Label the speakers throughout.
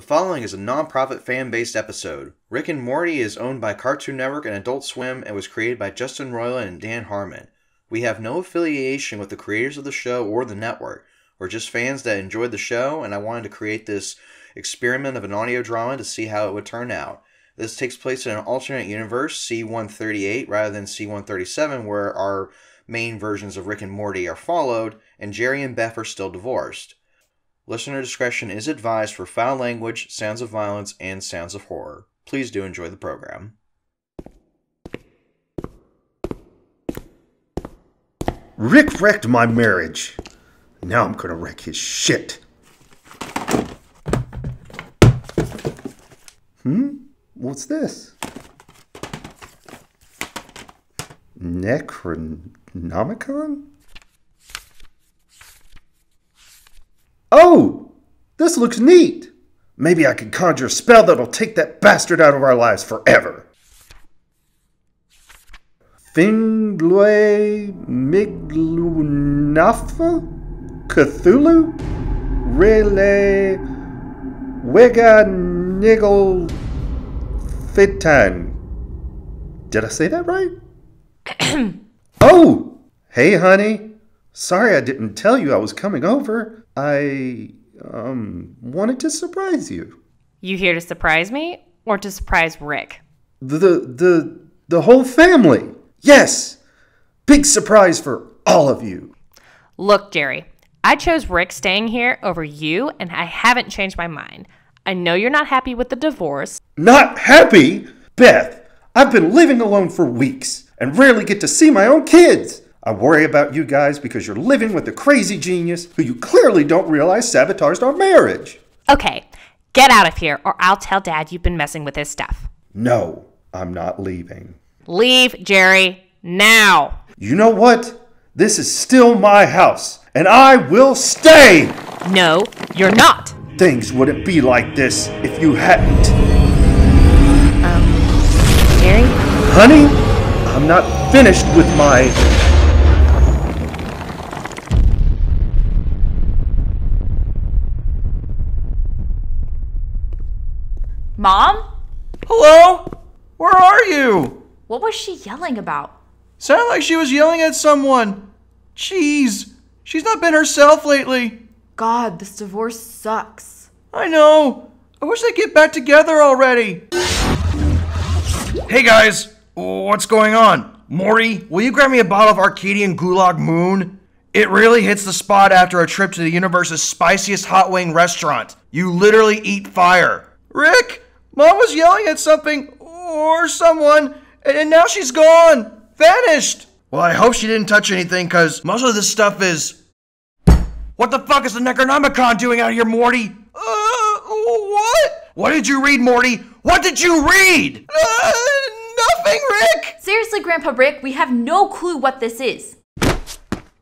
Speaker 1: The following is a non-profit fan-based episode. Rick and Morty is owned by Cartoon Network and Adult Swim and was created by Justin Roiland and Dan Harmon. We have no affiliation with the creators of the show or the network. We're just fans that enjoyed the show, and I wanted to create this experiment of an audio drama to see how it would turn out. This takes place in an alternate universe, C138, rather than C137, where our main versions of Rick and Morty are followed, and Jerry and Beth are still divorced. Listener discretion is advised for foul language, sounds of violence, and sounds of horror. Please do enjoy the program.
Speaker 2: Rick wrecked my marriage. Now I'm gonna wreck his shit. Hmm? What's this? Necronomicon? Oh! This looks neat! Maybe I can conjure a spell that'll take that bastard out of our lives forever. Finglue Miglunafa? Cthulhu? Rele Wega Niggle Fitan. Did I say that right? oh! Hey, honey. Sorry I didn't tell you I was coming over. I, um, wanted to surprise you.
Speaker 3: You here to surprise me or to surprise Rick?
Speaker 2: The, the, the, the whole family. Yes! Big surprise for all of you.
Speaker 3: Look, Jerry, I chose Rick staying here over you, and I haven't changed my mind. I know you're not happy with the divorce.
Speaker 2: Not happy? Beth, I've been living alone for weeks and rarely get to see my own kids. I worry about you guys because you're living with a crazy genius who you clearly don't realize sabotaged our marriage.
Speaker 3: Okay, get out of here, or I'll tell Dad you've been messing with his stuff.
Speaker 2: No, I'm not leaving.
Speaker 3: Leave, Jerry, now.
Speaker 2: You know what? This is still my house, and I will stay!
Speaker 3: No, you're not.
Speaker 2: Things wouldn't be like this if you hadn't.
Speaker 3: Um, Jerry?
Speaker 2: Honey, I'm not finished with my.
Speaker 4: Mom?
Speaker 5: Hello? Where are you?
Speaker 4: What was she yelling about?
Speaker 5: Sounded like she was yelling at someone. Jeez, she's not been herself lately.
Speaker 4: God, this divorce sucks.
Speaker 5: I know. I wish they'd get back together already. Hey guys, what's going on? Morty, will you grab me a bottle of Arcadian Gulag Moon? It really hits the spot after a trip to the universe's spiciest hot wing restaurant. You literally eat fire. Rick, Mom was yelling at something or someone, and now she's gone. Vanished. Well, I hope she didn't touch anything, because most of this stuff is. What the fuck is the Necronomicon doing out here, Morty? Uh, what? What did you read, Morty? What did you read? Uh, nothing, Rick!
Speaker 4: Seriously, Grandpa Rick, we have no clue what this is.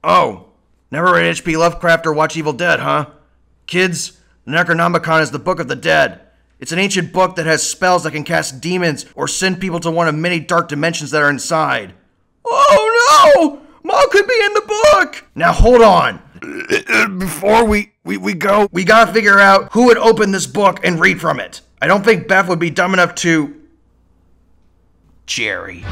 Speaker 5: Oh, never read H.P. Lovecraft or watch Evil Dead, huh? Kids, the Necronomicon is the Book of the Dead. It's an ancient book that has spells that can cast demons or send people to one of many dark dimensions that are inside. Oh no! Mom could be in the book! Now hold on. Before we, we, we go, we gotta figure out who would open this book and read from it. I don't think Beth would be dumb enough to. Jerry.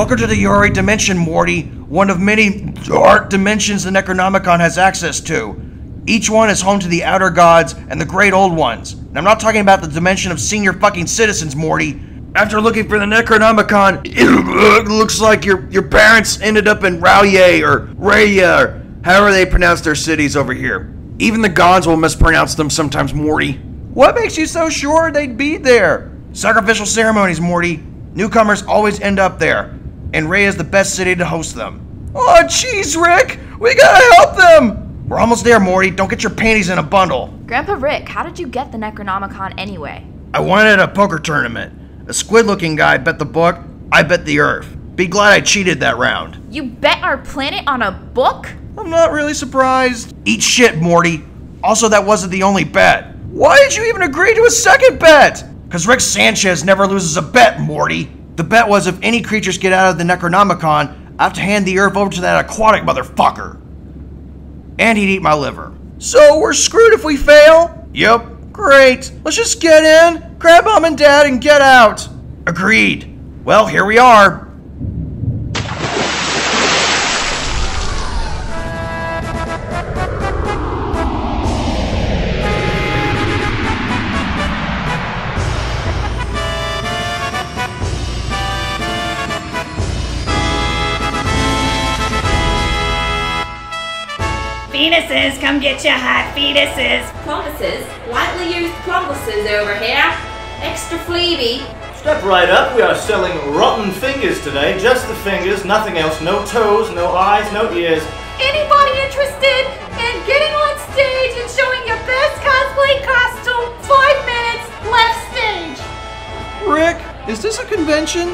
Speaker 5: Welcome to the Yuri Dimension, Morty, one of many dark dimensions the Necronomicon has access to. Each one is home to the Outer Gods and the Great Old Ones. And I'm not talking about the dimension of senior fucking citizens, Morty. After looking for the Necronomicon, it looks like your your parents ended up in Rauye or Raya or however they pronounce their cities over here. Even the gods will mispronounce them sometimes, Morty. What makes you so sure they'd be there? Sacrificial ceremonies, Morty. Newcomers always end up there, and Ray is the best city to host them. Oh, jeez, Rick! We gotta help them! We're almost there, Morty. Don't get your panties in a bundle.
Speaker 4: Grandpa Rick, how did you get the Necronomicon anyway?
Speaker 5: I won it at a poker tournament. A squid looking guy bet the book, I bet the earth. Be glad I cheated that round.
Speaker 4: You bet our planet on a book?
Speaker 5: I'm not really surprised. Eat shit, Morty. Also, that wasn't the only bet. Why did you even agree to a second bet? Because Rick Sanchez never loses a bet, Morty. The bet was if any creatures get out of the Necronomicon, I have to hand the Earth over to that aquatic motherfucker. And he'd eat my liver. So we're screwed if we fail? Yep. Great. Let's just get in, grab mom and dad, and get out. Agreed. Well, here we are.
Speaker 6: Fetuses, come get your hot fetuses.
Speaker 7: Plumbuses, lightly used plumbuses over here. Extra fleavy.
Speaker 8: Step right up. We are selling rotten fingers today. Just the fingers, nothing else. No toes, no eyes, no ears.
Speaker 7: Anybody interested in getting on stage and showing your best cosplay costume? Five minutes left stage.
Speaker 5: Rick, is this a convention?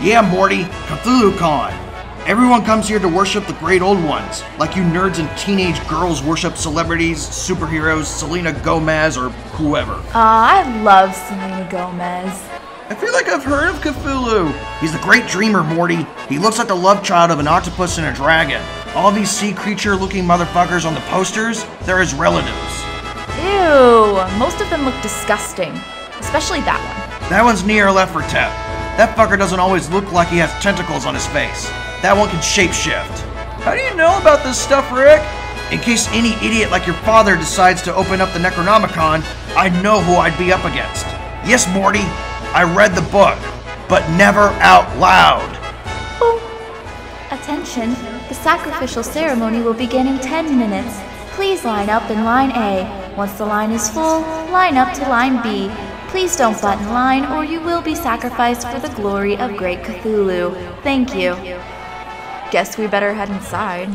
Speaker 5: Yeah, Morty, CthulhuCon. Everyone comes here to worship the great old ones, like you nerds and teenage girls worship celebrities, superheroes, Selena Gomez, or whoever.
Speaker 4: Aw, I love Selena Gomez.
Speaker 5: I feel like I've heard of Cthulhu. He's the great dreamer, Morty. He looks like the love child of an octopus and a dragon. All these sea creature looking motherfuckers on the posters, they're his relatives.
Speaker 4: Ew, most of them look disgusting. Especially that one.
Speaker 5: That one's Nyarlathotep. That fucker doesn't always look like he has tentacles on his face. That one can shapeshift. How do you know about this stuff, Rick? In case any idiot like your father decides to open up the Necronomicon, I know who I'd be up against. Yes, Morty, I read the book, but never out loud.
Speaker 4: Oh. Attention, the sacrificial ceremony will begin in 10 minutes. Please line up in line A. Once the line is full, line up to line B. Please don't butt in line or you will be sacrificed for the glory of Great Cthulhu. Thank you. Guess we better head inside.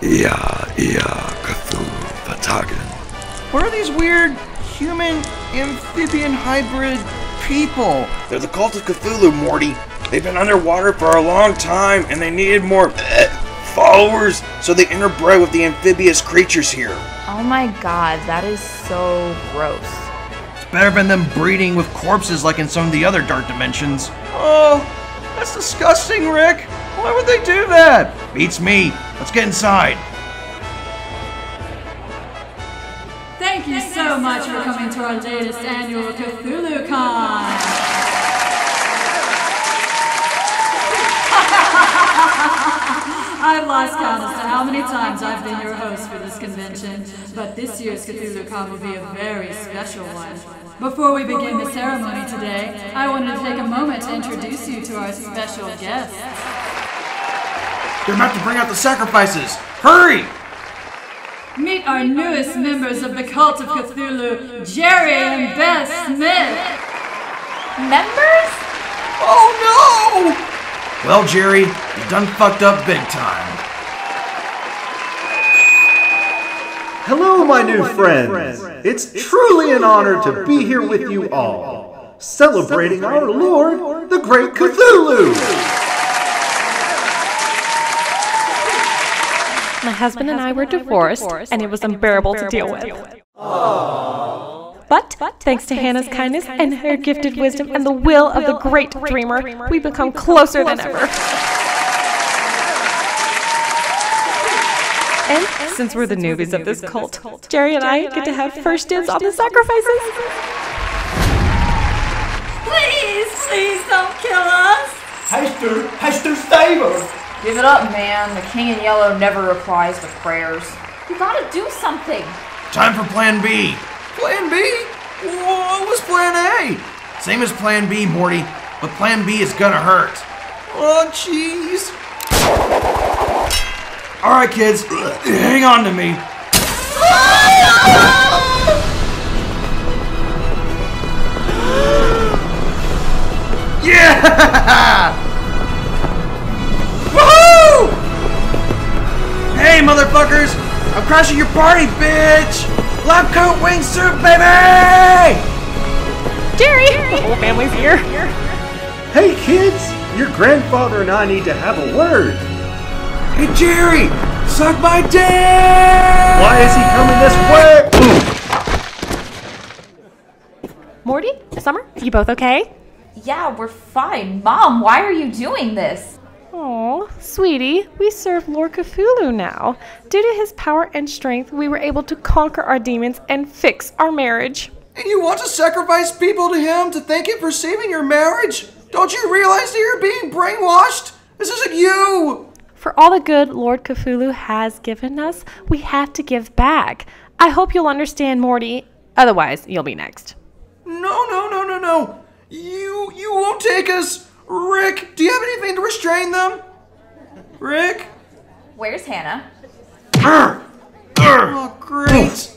Speaker 9: Yeah, yeah, Cthulhu, Patagon.
Speaker 5: What are these weird human amphibian hybrid people?
Speaker 1: They're the cult of Cthulhu, Morty. They've been underwater for a long time and they needed more eh, followers, so they interbred with the amphibious creatures here.
Speaker 4: Oh my god, that is so gross.
Speaker 5: Better than them breeding with corpses like in some of the other dark dimensions. Oh, that's disgusting, Rick. Why would they do that? Beats me. Let's get inside.
Speaker 10: Thank you so much for coming to our latest annual Cthulhu Con. I've lost count as to how many times I've been your host for this convention, but this year's Cthulhu Con will be a very special one. Before we begin the ceremony today, I wanted to take a moment to introduce you to our special guests.
Speaker 5: They're about to bring out the sacrifices. Hurry!
Speaker 10: Meet our newest members of the Cult of Cthulhu, Jerry and Beth Smith.
Speaker 4: Members?
Speaker 5: Oh no! Well, Jerry, you done fucked up big time.
Speaker 2: Hello, my new friends. It's truly an honor to be here with you all, celebrating our Lord, the Great Cthulhu.
Speaker 3: My husband and I were divorced, and it was unbearable to deal with. But thanks to Hannah's kindness and her gifted wisdom and the will of the great dreamer, we become closer than ever. And since we're the newbies of this cult, Jerry and I get to have first dibs on the sacrifices.
Speaker 10: Please, please don't kill us.
Speaker 8: Hastur, Hastur, save us!
Speaker 7: Give it up, man. The king in yellow never replies to prayers.
Speaker 4: You gotta do something.
Speaker 5: Time for Plan B. Plan B? What was plan A? Same as plan B, Morty, but plan B is gonna hurt. Oh, jeez. All right, kids, hang on to me. Yeah! Woohoo! Hey, motherfuckers! I'm crashing your party, bitch! Lab coat wingsuit, baby!
Speaker 3: Jerry! The whole family's here.
Speaker 2: Hey kids, your grandfather and I need to have a word.
Speaker 5: Hey, Jerry! Suck my dick!
Speaker 2: Why is he coming this way?
Speaker 3: Morty? Summer? You both okay?
Speaker 4: Yeah, we're fine. Mom, why are you doing this?
Speaker 3: Oh, sweetie, we serve Lord Cthulhu now. Due to his power and strength, we were able to conquer our demons and fix our marriage.
Speaker 5: And you want to sacrifice people to him to thank him for saving your marriage? Don't you realize that you're being brainwashed? This isn't you!
Speaker 3: For all the good Lord Cthulhu has given us, we have to give back. I hope you'll understand, Morty. Otherwise, you'll be next.
Speaker 5: No, no, no, no, no. You you won't take us. Rick, do you have anything to restrain them? Rick?
Speaker 4: Where's Hannah?
Speaker 5: Oh, great.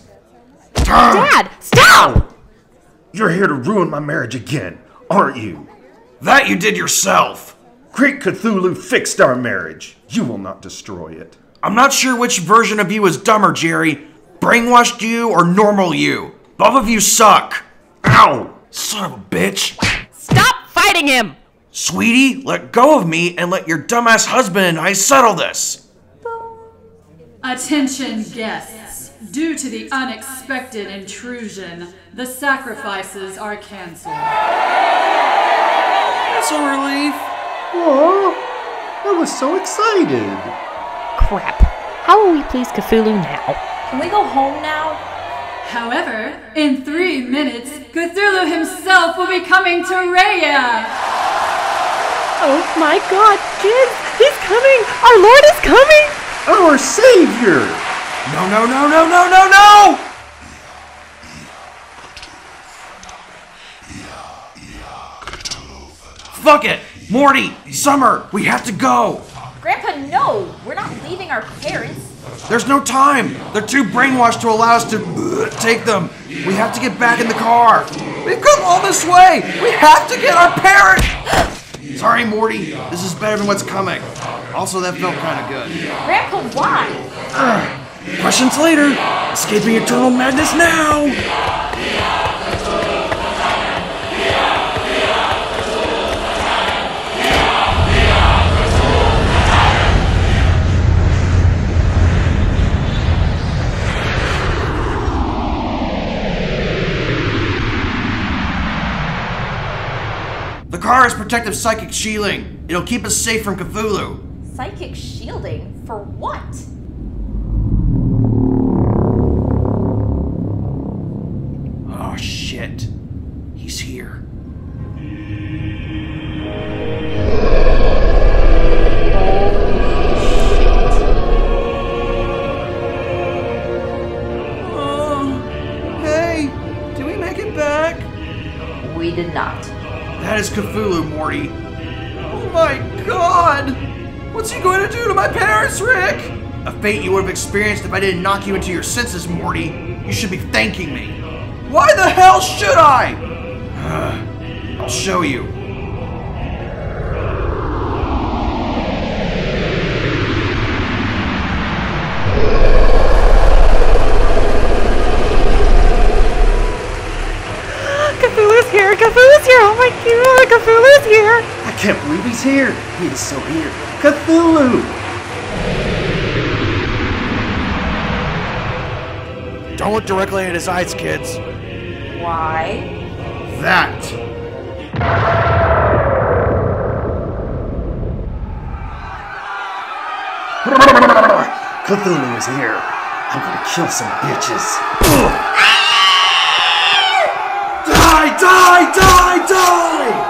Speaker 3: Dad, stop!
Speaker 2: You're here to ruin my marriage again, aren't you?
Speaker 5: That you did yourself.
Speaker 2: Great Cthulhu fixed our marriage. You will not destroy it.
Speaker 5: I'm not sure which version of you is dumber, Jerry. Brainwashed you or normal you. Both of you suck. Ow! Son of a bitch.
Speaker 3: Stop fighting him!
Speaker 5: Sweetie, let go of me and let your dumbass husband and I settle this.
Speaker 10: Attention guests. Due to the unexpected intrusion, the sacrifices are canceled.
Speaker 5: That's a relief.
Speaker 2: Oh, I was so excited.
Speaker 3: Crap. How will we please Cthulhu now?
Speaker 4: Can we go home now?
Speaker 10: However, in three minutes, Cthulhu himself will be coming to Raya!
Speaker 3: Oh my god, kids! He's coming! Our Lord is coming!
Speaker 2: Our Savior!
Speaker 5: No, no, no, no, no, no, no! Fuck it! Morty! Summer! We have to go!
Speaker 4: Grandpa, no! We're not leaving our parents.
Speaker 5: There's no time! They're too brainwashed to allow us to uh, take them! We have to get back in the car! We've come all this way! We have to get our parents! Sorry, Morty. This is better than what's coming. Also, that felt kind of good.
Speaker 4: Grandpa, why?
Speaker 5: Questions later. Escaping eternal madness now. Is protective psychic shielding. It'll keep us safe from Cthulhu.
Speaker 4: Psychic shielding? For what?
Speaker 5: Fate you would have experienced if I didn't knock you into your senses, Morty. You should be thanking me. Why the hell should I? I'll show you.
Speaker 3: Cthulhu's here! Cthulhu's here! Oh my god! Cthulhu's here!
Speaker 2: I can't believe he's here. He is so here. Cthulhu!
Speaker 5: Don't look directly at his eyes, kids.
Speaker 4: Why?
Speaker 5: That.
Speaker 2: Cthulhu is here. I'm gonna kill some bitches.
Speaker 5: Ah! Die, die, die,
Speaker 11: die!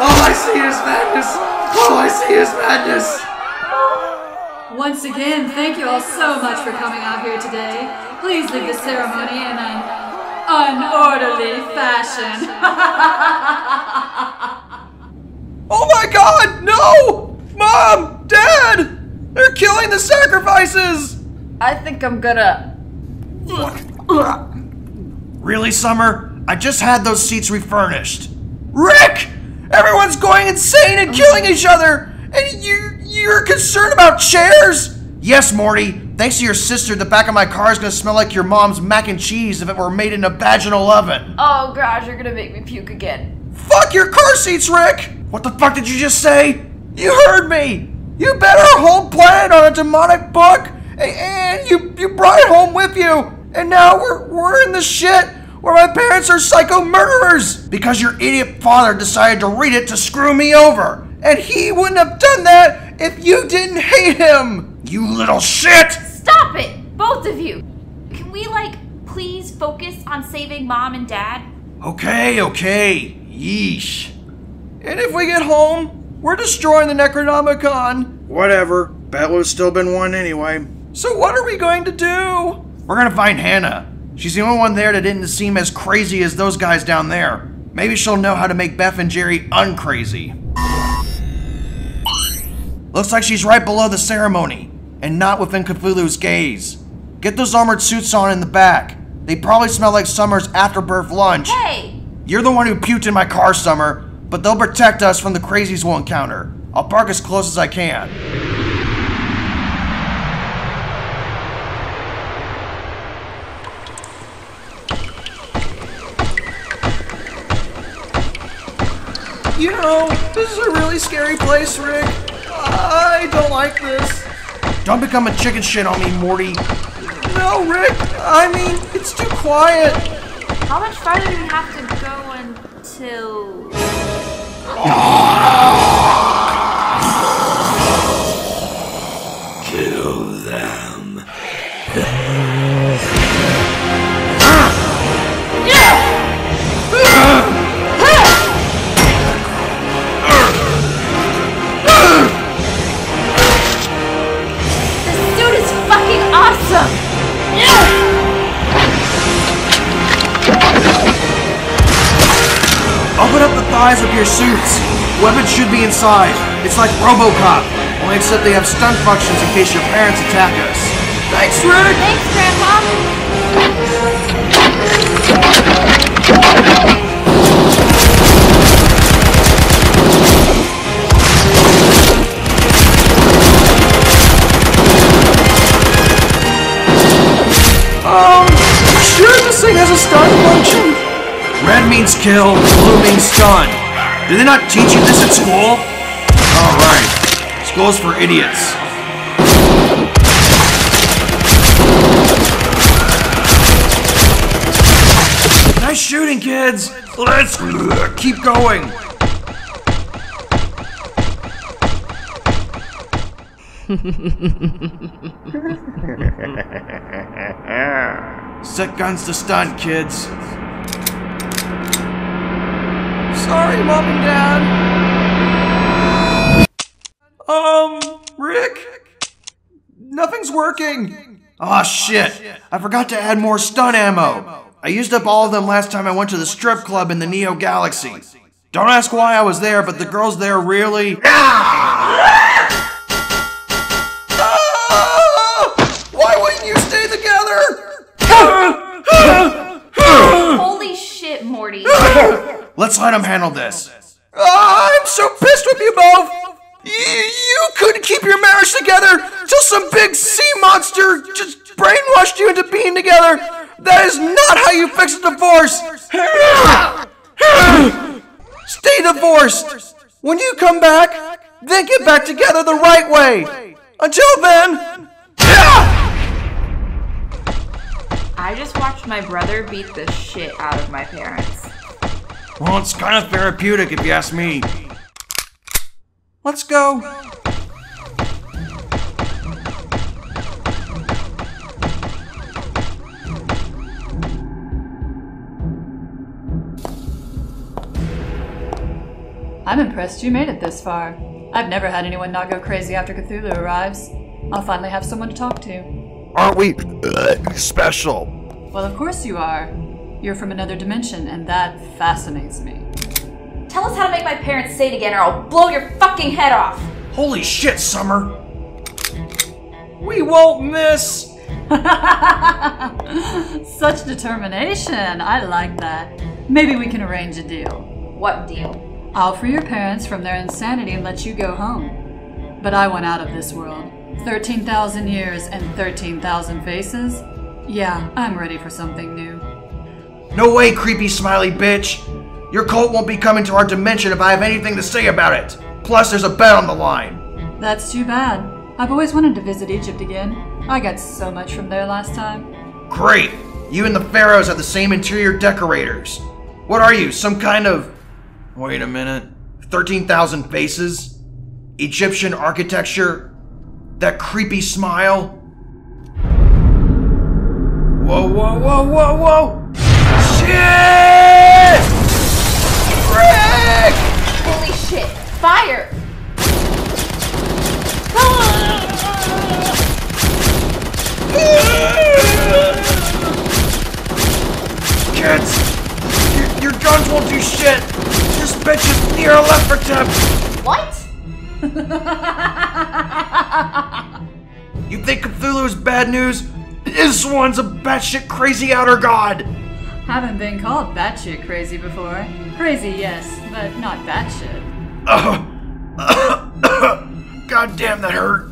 Speaker 5: All I see is madness. All I see is madness.
Speaker 10: Once again, thank you all so much for coming out here today. Please leave the ceremony in an unorderly fashion.
Speaker 5: Oh my god, no! Mom! Dad! They're killing the sacrifices!
Speaker 11: I think I'm gonna.
Speaker 5: Really, Summer? I just had those seats refurnished. Rick! Everyone's going insane and killing each other! And you you're concerned about chairs? Yes, Morty. Thanks to your sister, the back of my car is gonna smell like your mom's mac and cheese if it were made in a vaginal oven.
Speaker 11: Oh gosh, you're gonna make me puke again.
Speaker 5: Fuck your car seats, Rick! What the fuck did you just say? You heard me! You bet our whole planet on a demonic book, a- and you you brought it home with you, and now we're we're in the shit where my parents are psycho murderers because your idiot father decided to read it to screw me over, and he wouldn't have done that if you didn't hate him. You little shit!
Speaker 4: Stop it! Both of you! Can we, like, please focus on saving mom and dad?
Speaker 5: Okay, okay. Yeesh. And if we get home, we're destroying the Necronomicon. Whatever. Battle's still been won anyway. So what are we going to do? We're gonna find Hannah. She's the only one there that didn't seem as crazy as those guys down there. Maybe she'll know how to make Beth and Jerry uncrazy. Looks like she's right below the ceremony, and not within Cthulhu's gaze. Get those armored suits on in the back. They probably smell like Summer's afterbirth lunch.
Speaker 4: Hey!
Speaker 5: You're the one who puked in my car, Summer, but they'll protect us from the crazies we'll encounter. I'll park as close as I can. You know, this is a really scary place, Rick. I don't like this. Don't become a chicken shit on me, Morty. No, Rick. I mean, it's too quiet.
Speaker 4: How much farther do we have to go until.
Speaker 9: Kill
Speaker 5: thighs of your suits. Weapons should be inside. It's like Robocop, only except they have stun functions in case your parents attack us. Thanks, Rick!
Speaker 4: Thanks, Grandpa!
Speaker 5: Means kill, blue means stun. Did they not teach you this at school? Alright. School's for idiots. Nice shooting, kids! Let's keep going! Set guns to stun, kids. Sorry, Mom and Dad. Um, Rick? Nothing's working. Aw, shit. I forgot to add more stun ammo. I used up all of them last time I went to the strip club in the Neo Galaxy. Don't ask why I was there, but the girls there really. Ah! Why wouldn't you stay together?
Speaker 4: Holy shit, Morty.
Speaker 5: Let's let him handle this. Ah, I'm so pissed with you both. You, you couldn't keep your marriage together till some big sea monster just brainwashed you into being together. That is not how you fix a divorce. Stay divorced. When you come back, then get back together the right way. Until then.
Speaker 11: I just watched my brother beat the shit out of my parents.
Speaker 5: Well, it's kind of therapeutic if you ask me. Let's go.
Speaker 10: I'm impressed you made it this far. I've never had anyone not go crazy after Cthulhu arrives. I'll finally have someone to talk to.
Speaker 9: Aren't we uh, special?
Speaker 10: Well, of course you are. You're from another dimension, and that fascinates me.
Speaker 4: Tell us how to make my parents sane again, or I'll blow your fucking head off.
Speaker 5: Holy shit, Summer! We won't miss!
Speaker 10: Such determination. I like that. Maybe we can arrange a deal.
Speaker 4: What deal?
Speaker 10: I'll free your parents from their insanity and let you go home. But I want out of this world. 13,000 years and 13,000 faces? Yeah, I'm ready for something new.
Speaker 5: No way, creepy smiley bitch! Your cult won't be coming to our dimension if I have anything to say about it! Plus, there's a bet on the line!
Speaker 10: That's too bad. I've always wanted to visit Egypt again. I got so much from there last time.
Speaker 5: Great! You and the pharaohs have the same interior decorators. What are you, some kind of. Wait a minute. 13,000 faces? Egyptian architecture? That creepy smile? Whoa, whoa, whoa, whoa, whoa! Shit! Rick!
Speaker 4: Holy shit! Fire!
Speaker 5: Kids! Your, your guns won't do shit! This bitch is Nyarlathotep!
Speaker 4: What?
Speaker 5: You think Cthulhu is bad news? This one's a batshit crazy outer god!
Speaker 10: Haven't been called batshit crazy before. Crazy, yes, but not batshit.
Speaker 5: God damn, that hurt!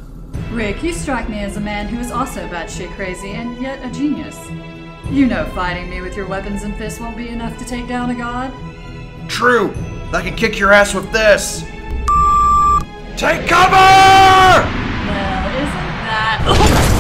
Speaker 10: Rick, you strike me as a man who is also batshit crazy and yet a genius. You know fighting me with your weapons and fists won't be enough to take down a god.
Speaker 5: True! I can kick your ass with this! Take cover!
Speaker 10: Well, isn't that.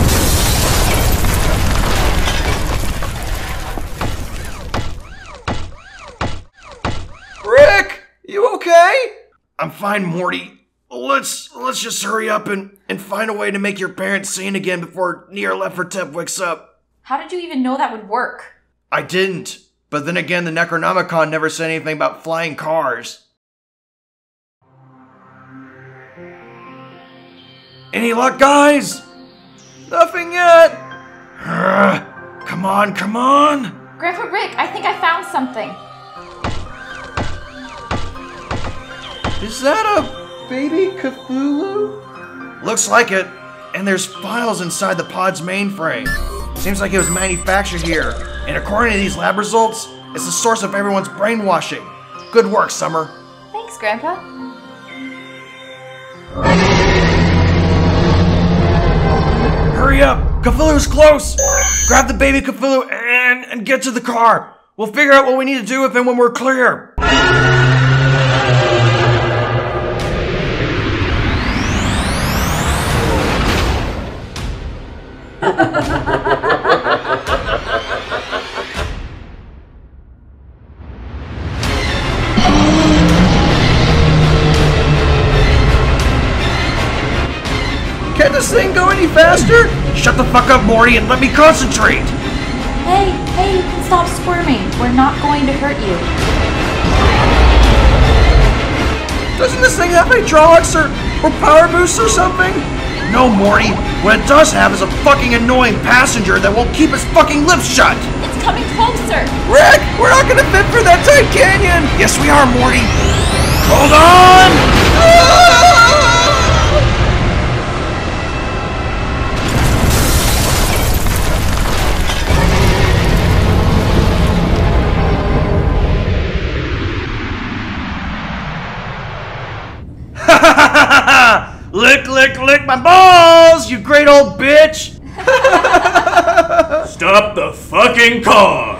Speaker 5: okay? I'm fine, Morty. Let's let's just hurry up and, and find a way to make your parents sane again before Nyarlathotep wakes up.
Speaker 4: How did you even know that would work?
Speaker 5: I didn't. But then again, the Necronomicon never said anything about flying cars. Any luck, guys? Nothing yet. Come on, come on.
Speaker 4: Grandpa Rick, I think I found something.
Speaker 5: Is that a baby Cthulhu? Looks like it. And there's files inside the pod's mainframe. Seems like it was manufactured here. And according to these lab results, it's the source of everyone's brainwashing. Good work, Summer.
Speaker 4: Thanks, Grandpa.
Speaker 5: Hurry up! Cthulhu's close! Grab the baby Cthulhu and, and get to the car. We'll figure out what we need to do with him when we're clear. Can this thing go any faster? Shut the fuck up, Morty, and let me concentrate!
Speaker 4: Hey, hey, you can stop squirming. We're not going to hurt you.
Speaker 5: Doesn't this thing have hydraulics or, or power boosts or something? No, Morty. What it does have is a fucking annoying passenger that won't keep his fucking lips shut.
Speaker 4: It's coming closer.
Speaker 5: Rick, we're not gonna fit for that tight canyon. Yes, we are, Morty. Hold on. Ah! My balls, you great old bitch!
Speaker 8: Stop the fucking car!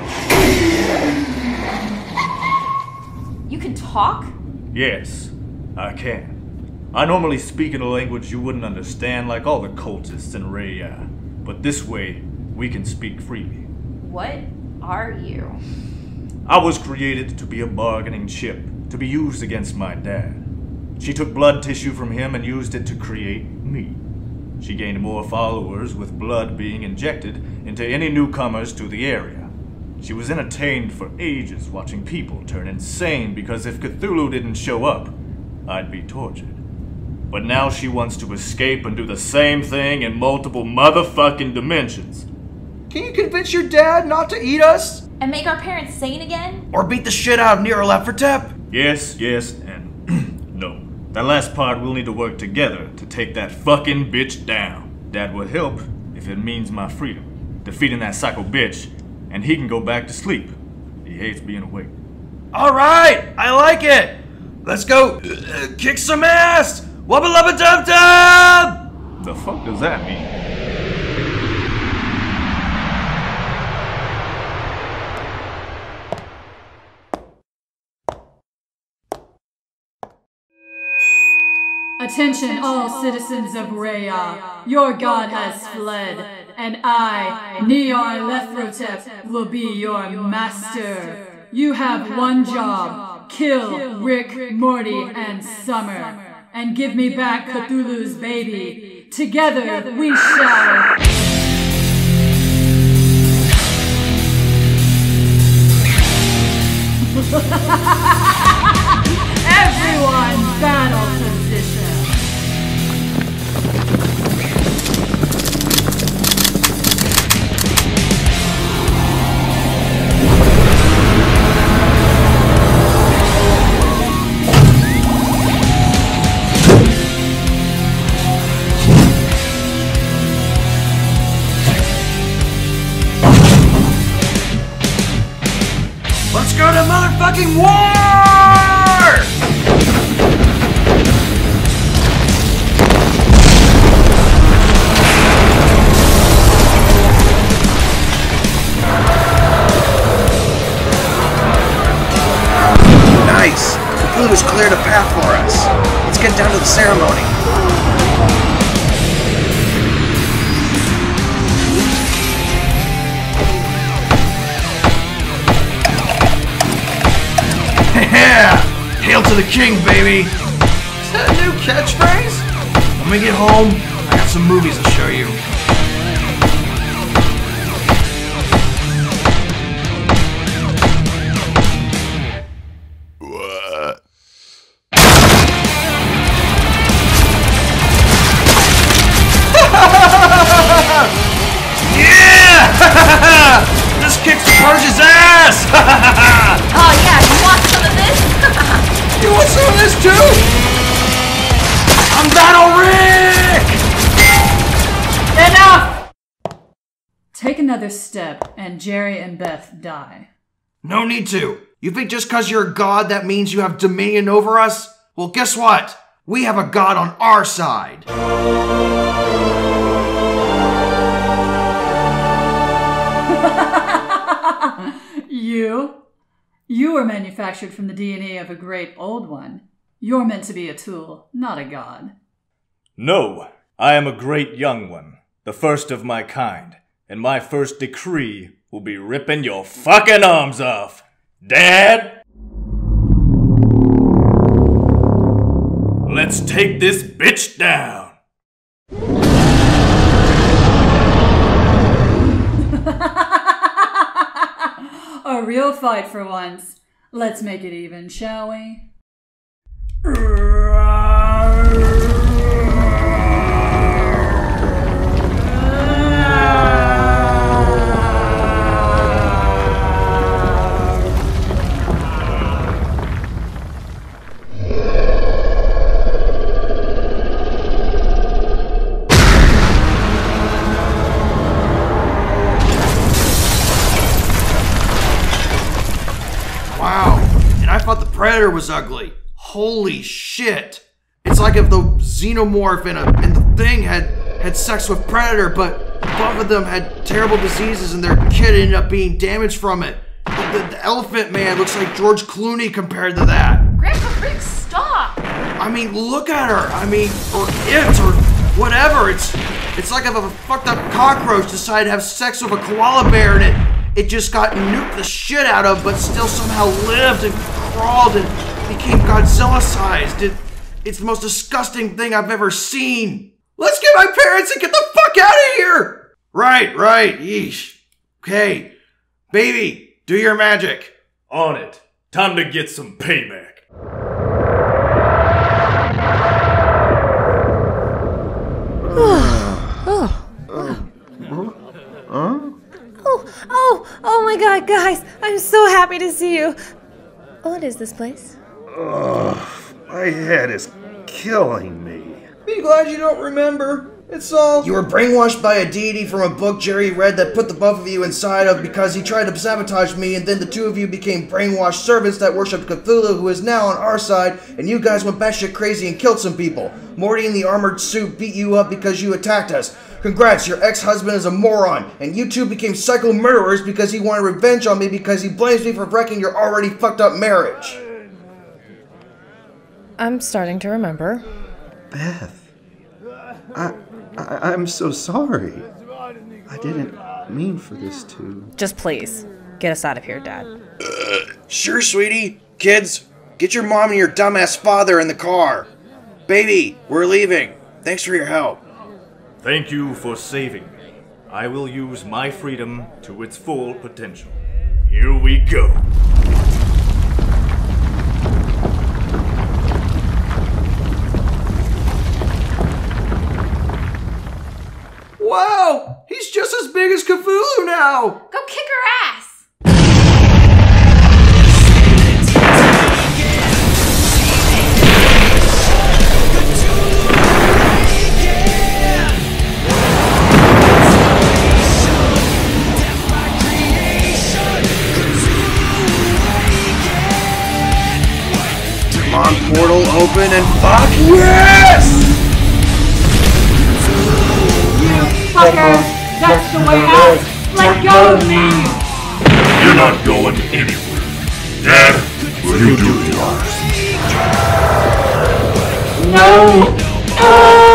Speaker 4: You can talk?
Speaker 8: Yes, I can. I normally speak in a language you wouldn't understand, like all the cultists in Raya. Uh, but this way, we can speak freely.
Speaker 4: What are you?
Speaker 8: I was created to be a bargaining chip, to be used against my dad. She took blood tissue from him and used it to create me. She gained more followers with blood being injected into any newcomers to the area. She was entertained for ages watching people turn insane because if Cthulhu didn't show up, I'd be tortured. But now she wants to escape and do the same thing in multiple motherfucking dimensions.
Speaker 5: Can you convince your dad not to eat us?
Speaker 4: And make our parents sane again?
Speaker 5: Or beat the shit out of Nero Nyarlathotep?
Speaker 8: Yes, yes, and no. That last part, we'll need to work together to take that fucking bitch down. That would help if it means my freedom. Defeating that psycho bitch, and he can go back to sleep. He hates being awake.
Speaker 1: Alright, I like it! Let's go uh, kick some ass! Wubba lubba dub dub!
Speaker 8: The fuck does that mean?
Speaker 10: Attention, all citizens of Rhea. Your god has fled, and I, Nyarlathotep, will be your master. You have one job kill Rick, Morty, and Summer, and give me back Cthulhu's baby. Together we shall.
Speaker 1: Catchphrase? When we get home, I got some movies to show you.
Speaker 10: Another step, and Jerry and Beth die.
Speaker 1: No need to. You think just because you're a god that means you have dominion over us? Well, guess what? We have a god on our side.
Speaker 10: You? You were manufactured from the DNA of a great old one. You're meant to be a tool, not a god.
Speaker 8: No, I am a great young one, the first of my kind, and my first decree will be ripping your fucking arms off. Dad? Let's take this bitch down.
Speaker 10: A real fight for once. Let's make it even, shall we?
Speaker 1: Predator was ugly. Holy shit. It's like if the xenomorph and, a, and the thing had, had sex with Predator, but both of them had terrible diseases and their kid ended up being damaged from it. The, the, the elephant man looks like George Clooney compared to that.
Speaker 4: Grandpa Rick, stop!
Speaker 1: I mean, look at her. I mean, or it, or whatever. It's it's like if a fucked up cockroach decided to have sex with a koala bear and it it just got nuked the shit out of, but still somehow lived and crawled and became Godzilla sized. It, it's the most disgusting thing I've ever seen. Let's get my parents and get the fuck out of here. Right, right. Yeesh. Okay, baby, do your magic.
Speaker 8: On it. Time to get some payback.
Speaker 3: Oh, oh, oh my god, guys! I'm so happy to see you. What is this place?
Speaker 2: Ugh, my head is killing me.
Speaker 1: Be glad you don't remember. It's all. You were brainwashed by a deity from a book Jerry read that put the both of you inside of because he tried to sabotage me, and then the two of you became brainwashed servants that worshipped Cthulhu, who is now on our side, and you guys went batshit crazy and killed some people. Morty in the armored suit beat you up because you attacked us. Congrats, your ex husband is a moron, and you two became psycho murderers because he wanted revenge on me because he blames me for wrecking your already fucked up marriage.
Speaker 12: I'm starting to remember.
Speaker 2: Beth, I, I, I'm so sorry. I didn't mean for this to.
Speaker 12: Just please, get us out of here, Dad.
Speaker 13: Sure, sweetie. Kids, get your mom and your dumbass father in the car. Baby, we're leaving. Thanks for your help.
Speaker 8: Thank you for saving me. I will use my freedom to its full potential. Here we go.
Speaker 1: Wow! He's just as big as Cthulhu now!
Speaker 10: Go kick her ass!
Speaker 13: Portal open and fuck yes!
Speaker 10: Fucker! That's the way out! Let go of me!
Speaker 9: You're not going anywhere. Dad, will you do the honors?
Speaker 10: No! Oh!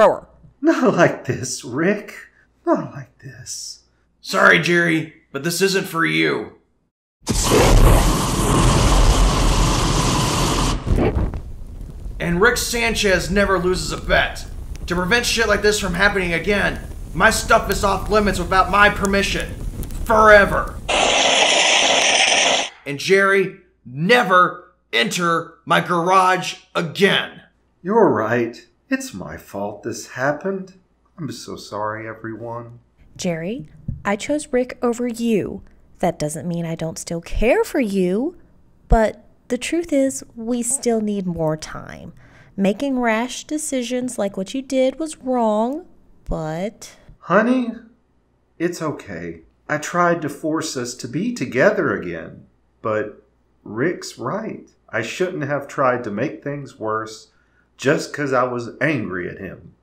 Speaker 12: A flamethrower?
Speaker 2: Not like this, Rick. Not like this.
Speaker 1: Sorry, Jerry, but this isn't for you. And Rick Sanchez never loses a bet. To prevent shit like this from happening again, my stuff is off limits without my permission. Forever. And Jerry, never enter my garage again.
Speaker 2: You're right. It's my fault this happened. I'm so sorry, everyone.
Speaker 3: Jerry, I chose Rick over you. That doesn't mean I don't still care for you, but the truth is, we still need more time. Making rash decisions like what you did was wrong, but.
Speaker 2: Honey, it's okay. I tried to force us to be together again, but Rick's right. I shouldn't have tried to make things worse just because I was angry at him.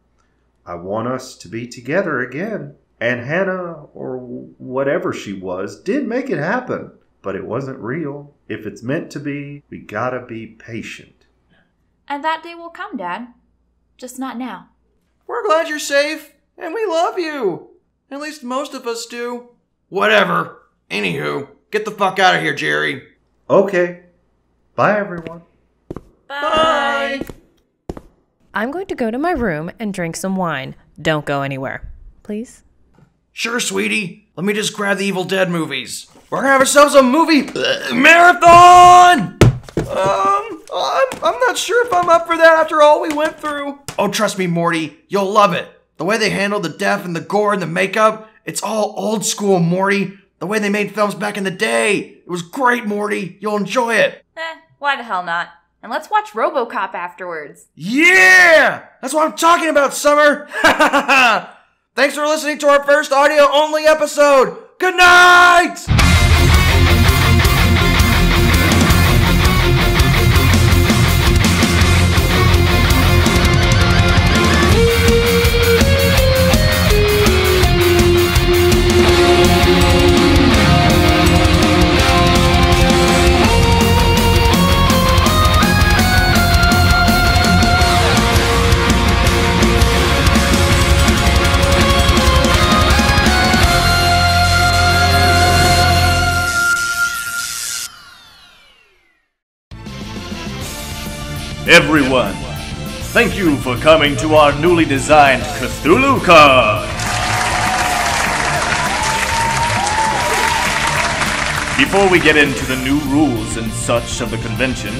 Speaker 2: I want us to be together again. And Hannah, or whatever she was, did make it happen, but it wasn't real. If it's meant to be, we gotta be patient.
Speaker 14: And that day will come, Dad. Just not now.
Speaker 1: We're glad you're safe, and we love you. At least most of us do. Whatever. Anywho, get the fuck out of here, Jerry.
Speaker 2: Okay. Bye, everyone.
Speaker 1: Bye.
Speaker 12: I'm going to go to my room and drink some wine. Don't go anywhere. Please?
Speaker 1: Sure, sweetie. Let me just grab the Evil Dead movies. We're gonna have ourselves a movie uh, marathon! Um, I'm, I'm not sure if I'm up for that after all we went through. Oh, trust me, Morty. You'll love it. The way they handled the death and the gore and the makeup, it's all old school, Morty. The way they made films back in the day. It was great, Morty. You'll enjoy it.
Speaker 4: Eh, why the hell not? And let's watch Robocop afterwards.
Speaker 1: Yeah! That's what I'm talking about, Summer! Thanks for listening to our first audio only episode. Good night!
Speaker 8: Everyone, thank you for coming to our newly designed Cthulhu Con. Before we get into the new rules and such of the convention,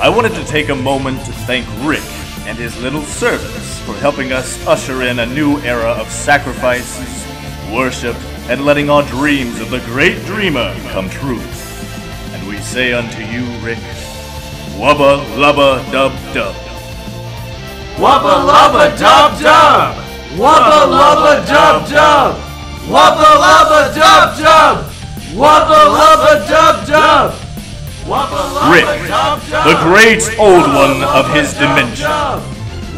Speaker 8: I wanted to take a moment to thank Rick and his little servants for helping us usher in a new era of sacrifices, worship, and letting our dreams of the great dreamer come true. And we say unto you, Rick, Wubba lubba dub dub.
Speaker 15: Wubba lubba dub dub! Wubba lubba dub dub! Wubba lubba dub dub! Wubba lubba dub dub! Wubba lubba
Speaker 8: Rick,
Speaker 15: dub dub!
Speaker 8: the great old one of his dimension.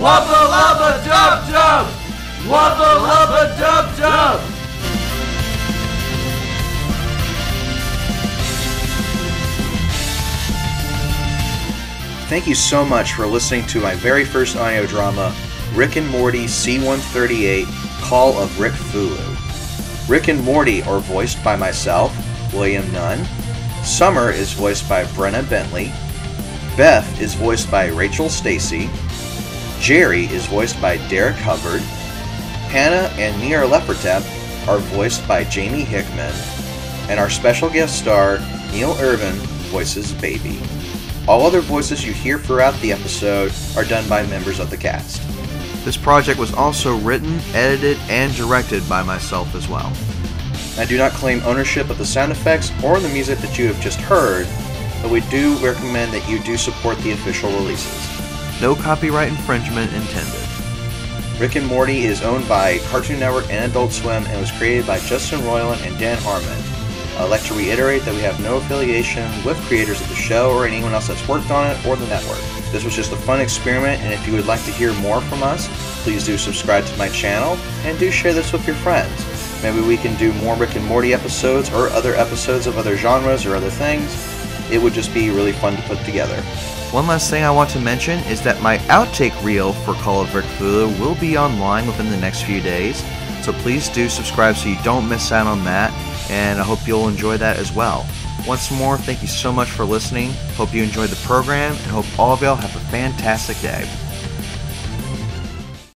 Speaker 15: Wubba lubba dub dub! Wubba lubba dub dub!
Speaker 5: Thank you so much for listening to my very first audio drama, Rick and Morty C-138 Call of Rickthulhu. Rick and Morty are voiced by myself, William Nunn. Summer is voiced by Brenna Bentley. Beth is voiced by Rachel Stacey. Jerry is voiced by Derek Hubbard. Hannah and Nyarlathotep are voiced by Jamie Hickman. And our special guest star, Neil Ervin, voices Baby. All other voices you hear throughout the episode are done by members of the cast. This project was also written, edited, and directed by myself as well. I do not claim ownership of the sound effects or the music that you have just heard, but we do recommend that you do support the official releases. No copyright infringement intended. Rick and Morty is owned by Cartoon Network and Adult Swim and was created by Justin Roiland and Dan Harmon. I'd like to reiterate that we have no affiliation with creators of the show or anyone else that's worked on it or the network. This was just a fun experiment, and if you would like to hear more from us, please do subscribe to my channel and do share this with your friends. Maybe we can do more Rick and Morty episodes or other episodes of other genres or other things. It would just be really fun to put together. One last thing I want to mention is that my outtake reel for Call of Cthulhu will be online within the next few days, so please do subscribe so you don't miss out on that, and I hope you'll enjoy that as well. Once more, thank you so much for listening. Hope you enjoyed the program, and hope all of y'all have a fantastic day.